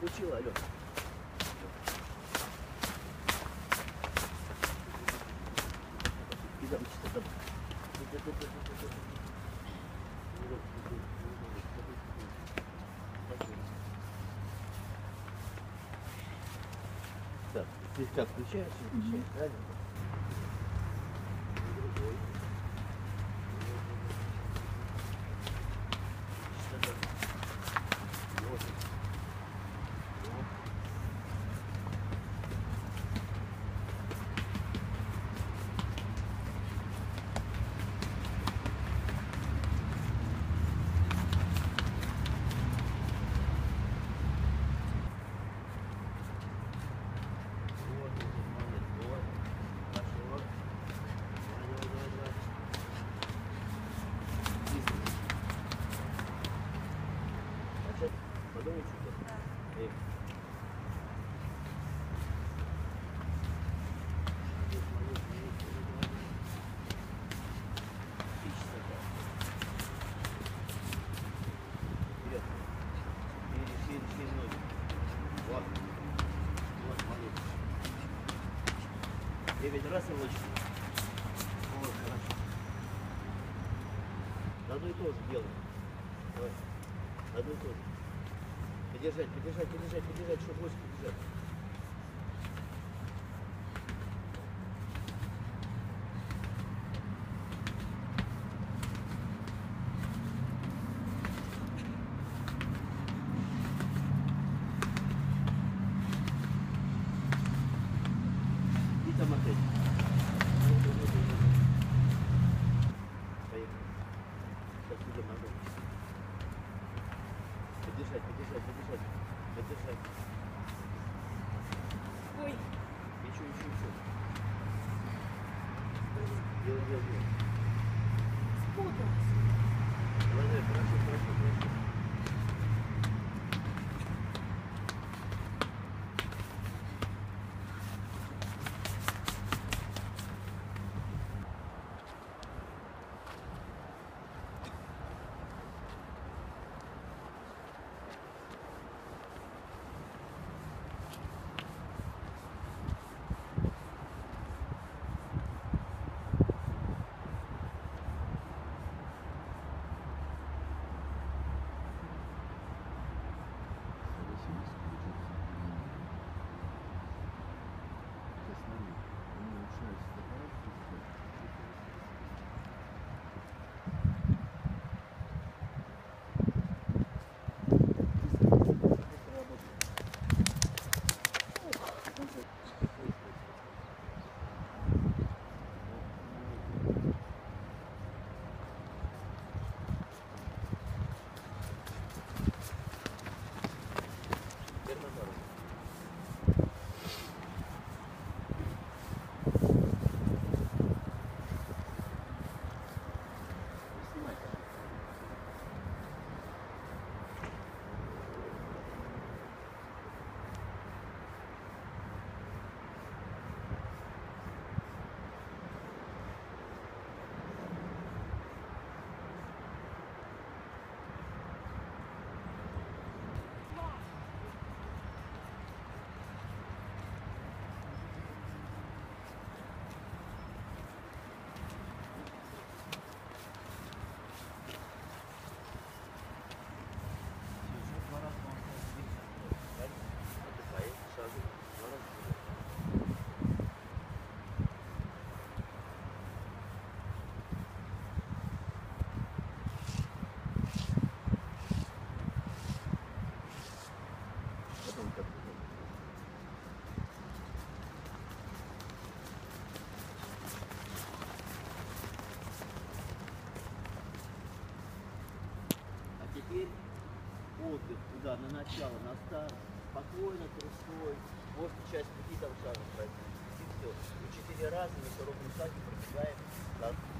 Ты включила, алло. Там. Так, слегка включаешь включаешь, правильно? 9 раз и лучше. Вот, хорошо. Одну и тоже делаем. Давай. Одну и тоже. Подержать, подержать, подержать, подержать, чтобы лучше подержать. Дом. Подержать, подержать, подержать. Подержать. Ой, Еще, еще, еще. Делай, делай, делай. спуталась. Давай, хорошо, хорошо, хорошо. Туда, на начало, на старт. Спокойно, трусой. Можно часть пути там шагом пройти. И все. Четыре раза на втором шаге пробегаем.